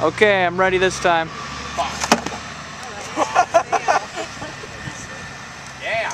Okay, I'm ready this time. Yeah.